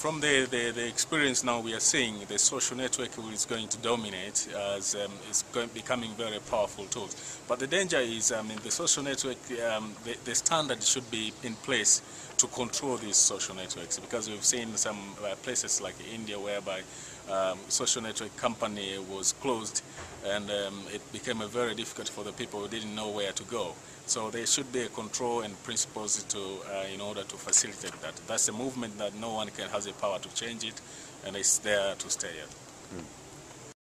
from the, the, the experience now we are seeing, the social network is going to dominate as um, it's going, becoming very powerful tools. But the danger is, I mean, the social network, um, the, the standard should be in place to control these social networks because we've seen some uh, places like India whereby um, social network company was closed and um, it became very difficult for the people who didn't know where to go. So there should be a control and principles to, uh, in order to facilitate that. That's a movement that no one can has the power to change it and it's there to stay. Mm.